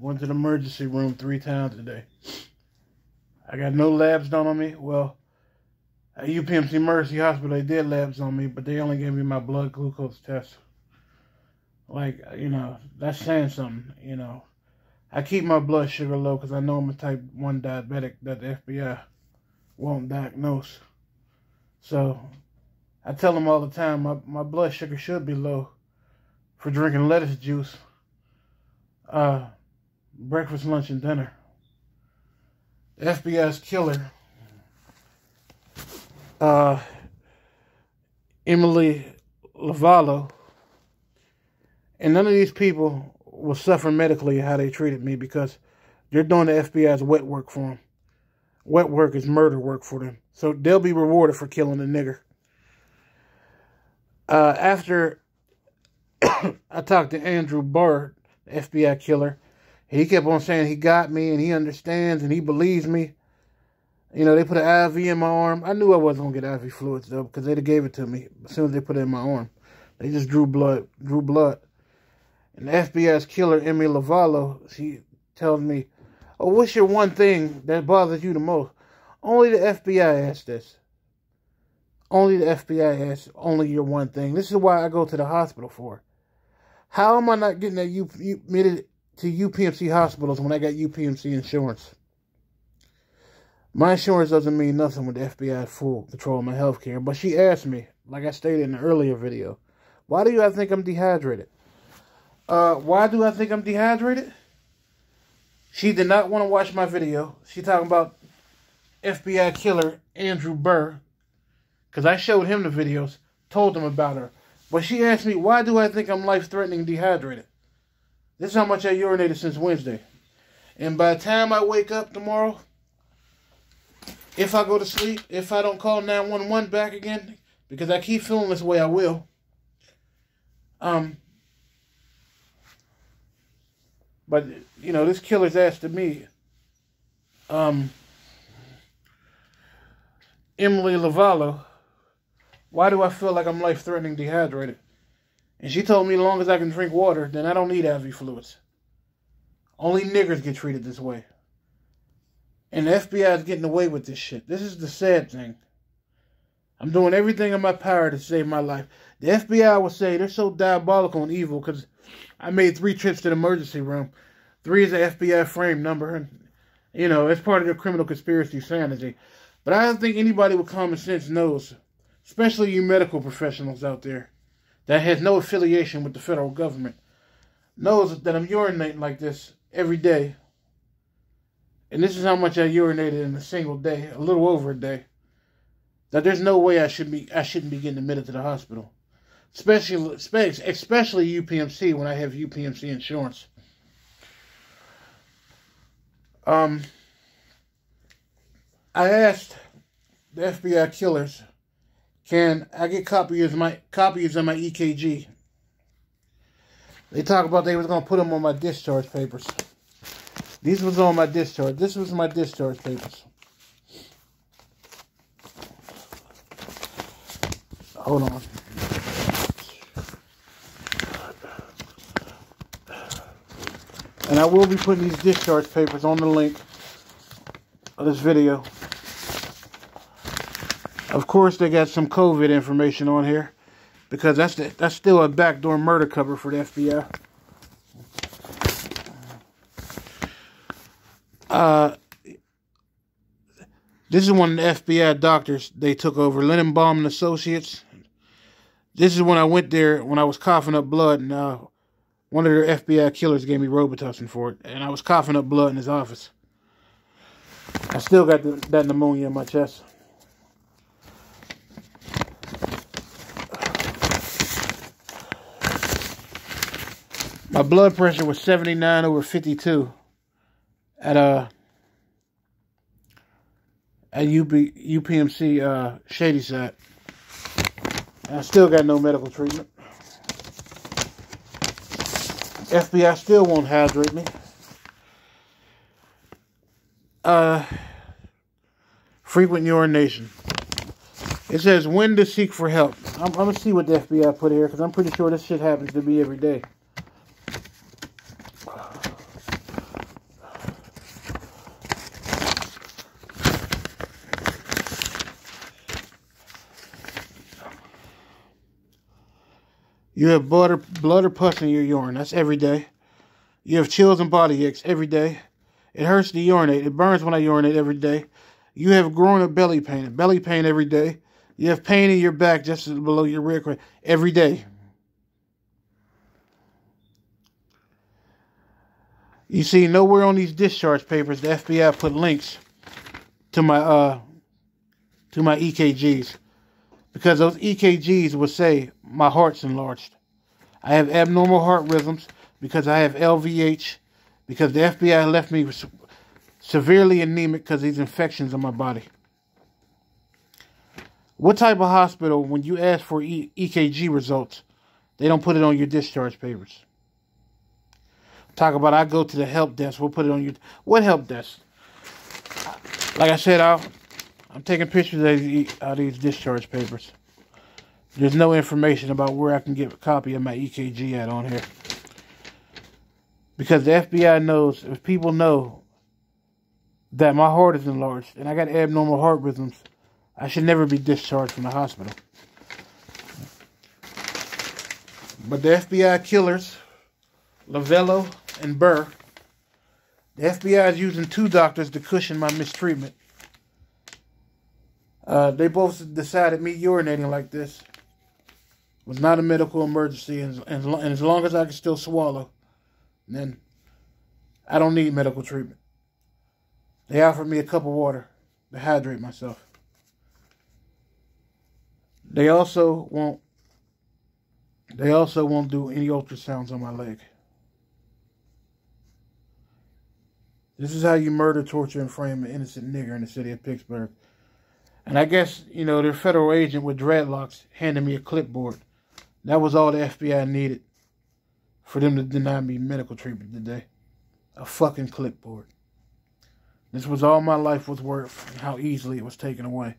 Went to the emergency room three times today. I got no labs done on me. Well, at UPMC Mercy Hospital, they did labs on me, but they only gave me my blood glucose test. Like, you know, that's saying something, you know. I keep my blood sugar low because I know I'm a type 1 diabetic that the FBI won't diagnose. So, I tell them all the time my, my blood sugar should be low for drinking lettuce juice, uh, breakfast, lunch, and dinner. FBI's killer, uh, Emily Lavallo, and none of these people will suffer medically how they treated me because they're doing the FBI's wet work for them. Wet work is murder work for them. So they'll be rewarded for killing a nigger. Uh, after I talked to Andrew the FBI killer, he kept on saying he got me and he understands and he believes me. You know, they put an IV in my arm. I knew I wasn't going to get IV fluids, though, because they gave it to me as soon as they put it in my arm. They just drew blood, drew blood. And the FBI's killer, Emily Lavallo, she tells me, oh, what's your one thing that bothers you the most? Only the FBI asks this. Only the FBI asks only your one thing. This is why I go to the hospital for. How am I not getting that U, admitted to UPMC hospitals when I got UPMC insurance? My insurance doesn't mean nothing with the FBI full control of my health care. But she asked me, like I stated in the earlier video, why do you I think I'm dehydrated? Uh, why do I think I'm dehydrated? She did not want to watch my video. She talking about FBI killer Andrew Burr. Because I showed him the videos, told him about her. But she asked me, why do I think I'm life-threatening dehydrated? This is how much I urinated since Wednesday. And by the time I wake up tomorrow, if I go to sleep, if I don't call 911 back again, because I keep feeling this way, I will. Um, but, you know, this killer's asked to me, um, Emily Lavallo, why do I feel like I'm life-threatening dehydrated? And she told me as long as I can drink water, then I don't need IV fluids. Only niggers get treated this way. And the FBI is getting away with this shit. This is the sad thing. I'm doing everything in my power to save my life. The FBI will say they're so diabolical and evil because I made three trips to the emergency room. Three is the FBI frame number. And, you know, it's part of the criminal conspiracy sanity. But I don't think anybody with common sense knows, especially you medical professionals out there, that has no affiliation with the federal government, knows that I'm urinating like this every day. And this is how much I urinated in a single day, a little over a day. That there's no way I should be I shouldn't be getting admitted to the hospital. Especially especially UPMC when I have UPMC insurance. Um, I asked the FBI killers, can I get copies of my copies of my EKG? They talk about they was gonna put them on my discharge papers. These was on my discharge. This was my discharge papers. Hold on. And I will be putting these discharge papers on the link of this video. Of course, they got some COVID information on here because that's the, that's still a backdoor murder cover for the FBI. Uh, this is one of the FBI doctors they took over, Linenbaum and Associates. This is when I went there when I was coughing up blood, and uh, one of their FBI killers gave me Robitussin for it, and I was coughing up blood in his office. I still got the, that pneumonia in my chest. My blood pressure was 79 over 52 at uh at UP, UPMC uh, Shadyside. I still got no medical treatment. FBI still won't hydrate me. Uh, frequent urination. It says when to seek for help. I'm, I'm gonna see what the FBI put here because I'm pretty sure this shit happens to me every day. You have blood or, blood or pus in your urine. That's every day. You have chills and body aches every day. It hurts to urinate. It burns when I urinate every day. You have growing or belly pain. Belly pain every day. You have pain in your back just below your rib every day. You see, nowhere on these discharge papers the FBI put links to my uh to my EKGs because those EKGs would say my heart's enlarged. I have abnormal heart rhythms because I have LVH because the FBI left me severely anemic because these infections in my body. What type of hospital, when you ask for e- EKG results, they don't put it on your discharge papers? Talk about I go to the help desk. We'll put it on your what help desk? Like I said, I'll, I'm taking pictures of these, of these discharge papers. There's no information about where I can get a copy of my EKG at on here. Because the FBI knows, if people know that my heart is enlarged and I got abnormal heart rhythms, I should never be discharged from the hospital. But the FBI killers, Lavello and Burr, the FBI is using two doctors to cushion my mistreatment. Uh, they both decided me urinating like this was not a medical emergency, and, and, and as long as I can still swallow, then I don't need medical treatment. They offered me a cup of water to hydrate myself. They also won't they also won't do any ultrasounds on my leg. This is how you murder, torture, and frame an innocent nigger in the city of Pittsburgh. And I guess, you know, their federal agent with dreadlocks handed me a clipboard. That was all the FBI needed for them to deny me medical treatment today. A fucking clipboard. This was all my life was worth and how easily it was taken away.